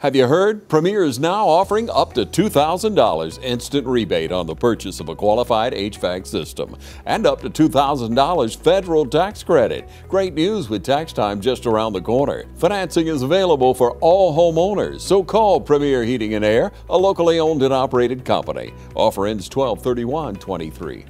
Have you heard? Premier is now offering up to $2,000 instant rebate on the purchase of a qualified HVAC system and up to $2,000 federal tax credit. Great news with tax time just around the corner. Financing is available for all homeowners, so call Premier Heating and Air, a locally owned and operated company. Offer ends 1231 23.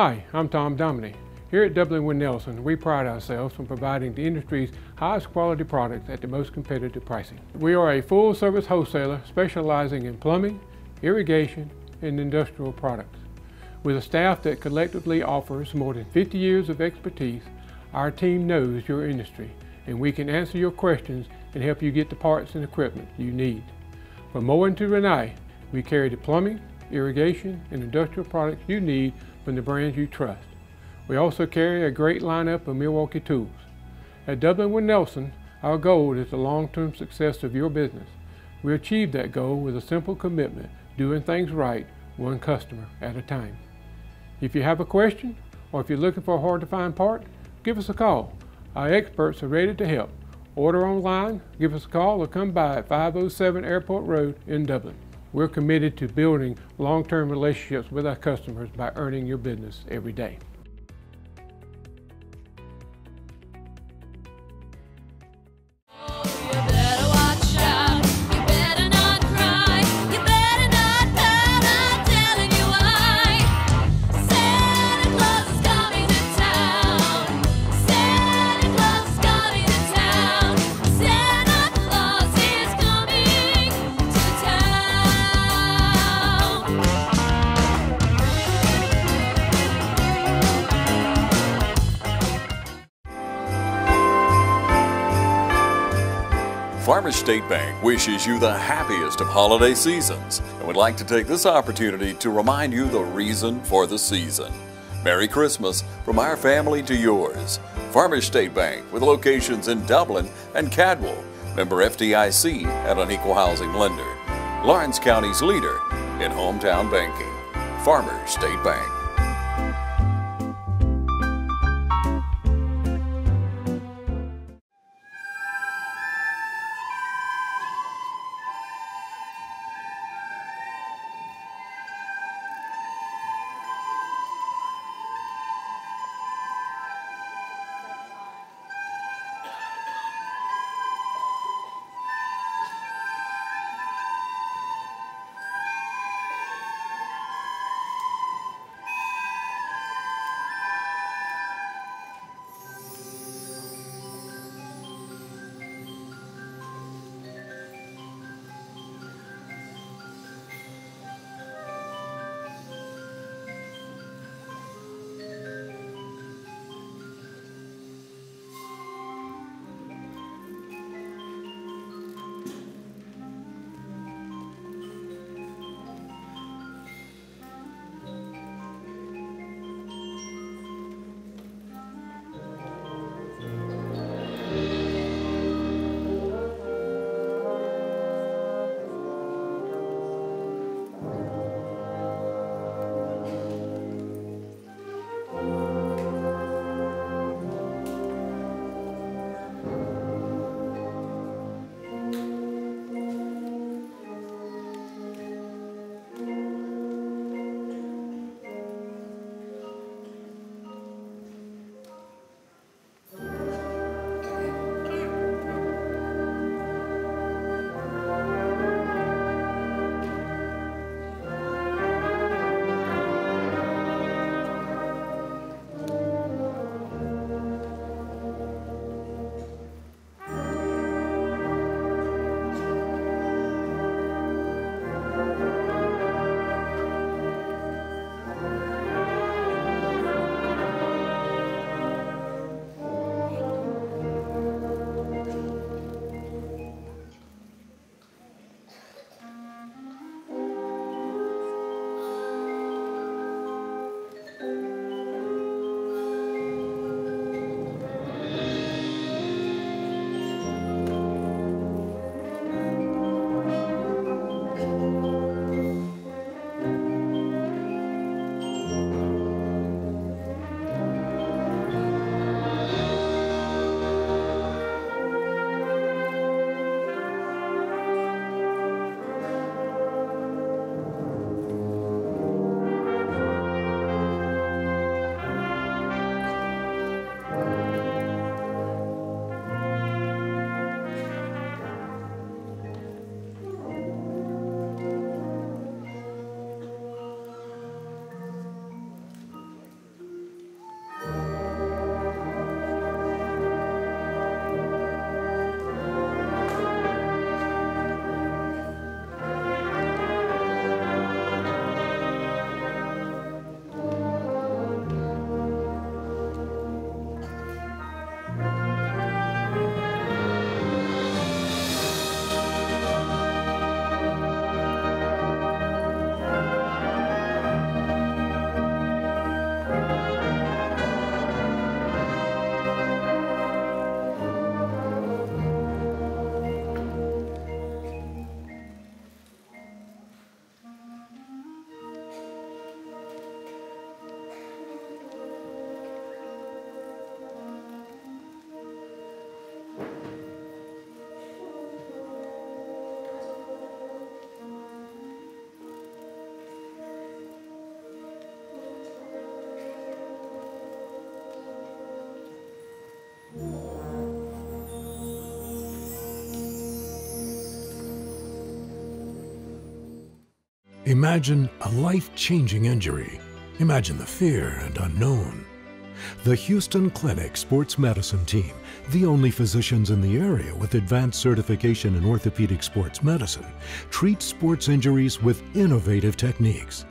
Hi, I'm Tom Dominey. Here at Dublin Winnelson, we pride ourselves on providing the industry's highest quality products at the most competitive pricing. We are a full-service wholesaler specializing in plumbing, irrigation, and industrial products. With a staff that collectively offers more than 50 years of expertise, our team knows your industry, and we can answer your questions and help you get the parts and equipment you need. From Moen to Rinnai, we carry the plumbing, irrigation, and industrial products you need from the brands you trust. We also carry a great lineup of Milwaukee tools. At Dublin Winnelson, our goal is the long-term success of your business. We achieve that goal with a simple commitment, doing things right, one customer at a time. If you have a question, or if you're looking for a hard-to-find part, give us a call. Our experts are ready to help. Order online, give us a call, or come by at 507 Airport Road in Dublin. We're committed to building long-term relationships with our customers by earning your business every day. Farmers State Bank wishes you the happiest of holiday seasons and would like to take this opportunity to remind you the reason for the season. Merry Christmas from our family to yours. Farmers State Bank with locations in Dublin and Cadwell. Member FDIC and an equal housing lender. Laurens County's leader in hometown banking. Farmers State Bank. Imagine a life changing injury. Imagine the fear and unknown. The Hughston Clinic Sports Medicine Team, the only physicians in the area with advanced certification in orthopedic sports medicine, treats sports injuries with innovative techniques.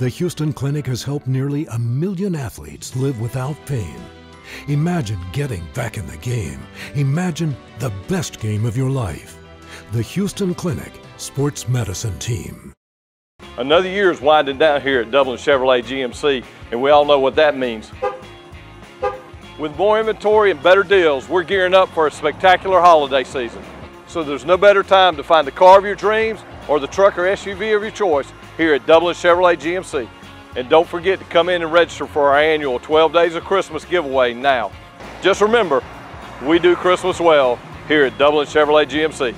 The Hughston Clinic has helped nearly a million athletes live without pain. Imagine getting back in the game. Imagine the best game of your life. The Hughston Clinic Sports Medicine Team. Another year is winding down here at Dublin Chevrolet GMC, and we all know what that means. With more inventory and better deals, we're gearing up for a spectacular holiday season. So there's no better time to find the car of your dreams or the truck or SUV of your choice here at Dublin Chevrolet GMC. And don't forget to come in and register for our annual 12 Days of Christmas giveaway now. Just remember, we do Christmas well here at Dublin Chevrolet GMC.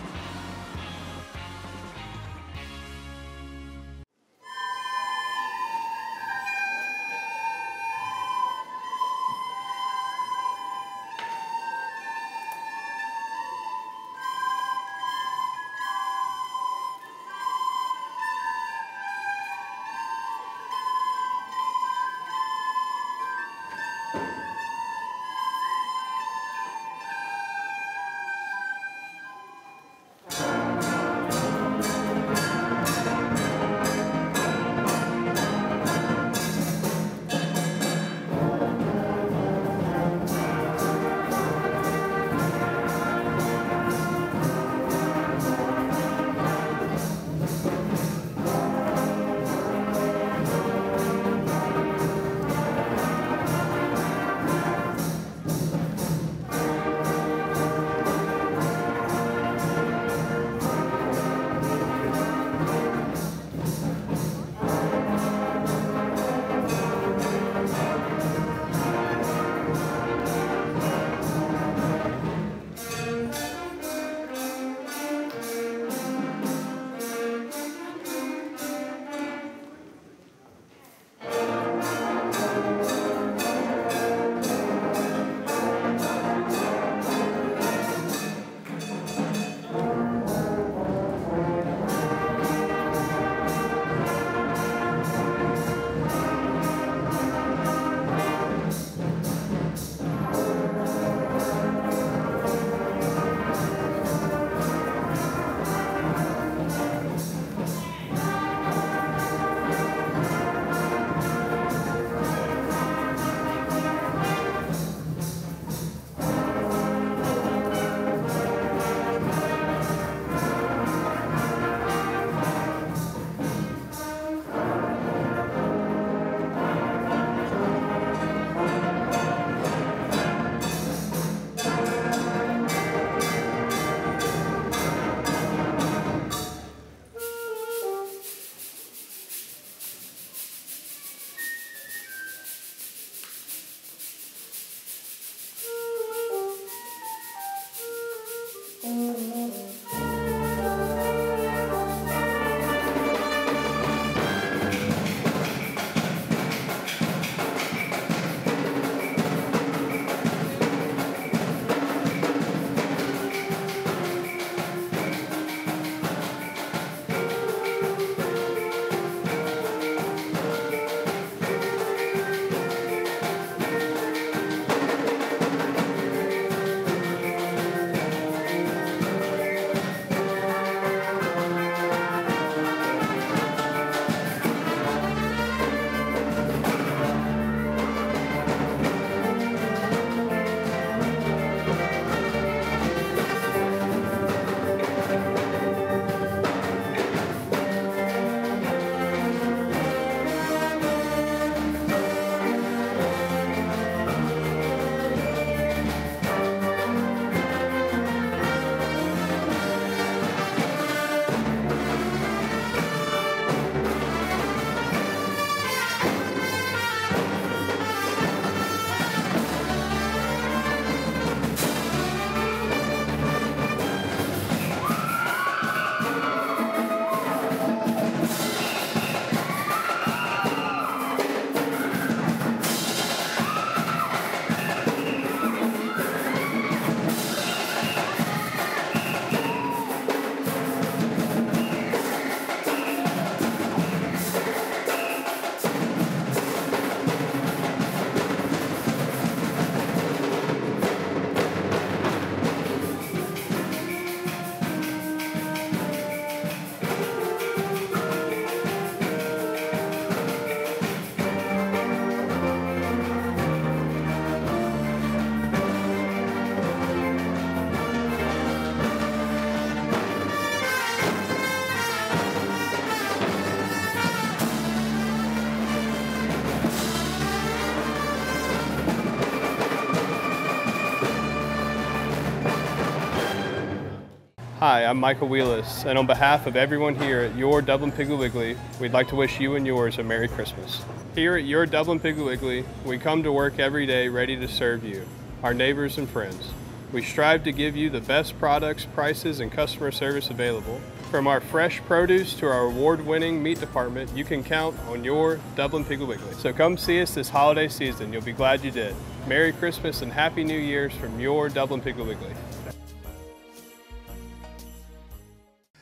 Hi, I'm Michael Wheelis, and on behalf of everyone here at your Dublin Piggly Wiggly, we'd like to wish you and yours a Merry Christmas. Here at your Dublin Piggly Wiggly, we come to work every day ready to serve you, our neighbors and friends. We strive to give you the best products, prices, and customer service available. From our fresh produce to our award-winning meat department, you can count on your Dublin Piggly Wiggly. So come see us this holiday season. You'll be glad you did. Merry Christmas and Happy New Year's from your Dublin Piggly Wiggly.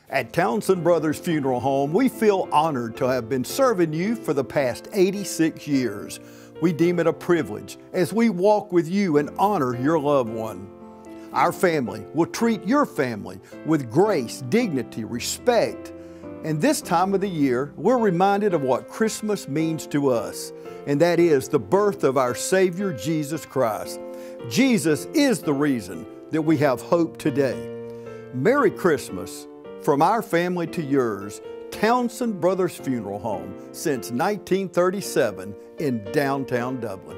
At Townsend Brothers Funeral Home, we feel honored to have been serving you for the past 86 years. We deem it a privilege as we walk with you and honor your loved one. Our family will treat your family with grace, dignity, respect. And this time of the year, we're reminded of what Christmas means to us, and that is the birth of our Savior Jesus Christ. Jesus is the reason that we have hope today. Merry Christmas from our family to yours, Townsend Brothers Funeral Home since 1937 in downtown Dublin.